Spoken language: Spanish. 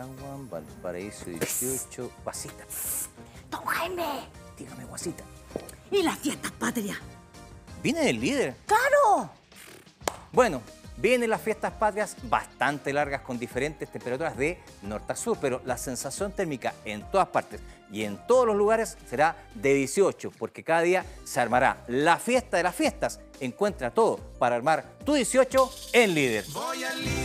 Rancagua, Valparaíso 18, Guasita. Don Jaime, Dígame, Guasita. ¿y las fiestas patrias? ¿Viene del líder? ¡Claro! Bueno, vienen las fiestas patrias bastante largas con diferentes temperaturas de norte a sur, pero la sensación térmica en todas partes y en todos los lugares será de 18, porque cada día se armará la fiesta de las fiestas. Encuentra todo para armar tu 18 en líder. Voy al líder.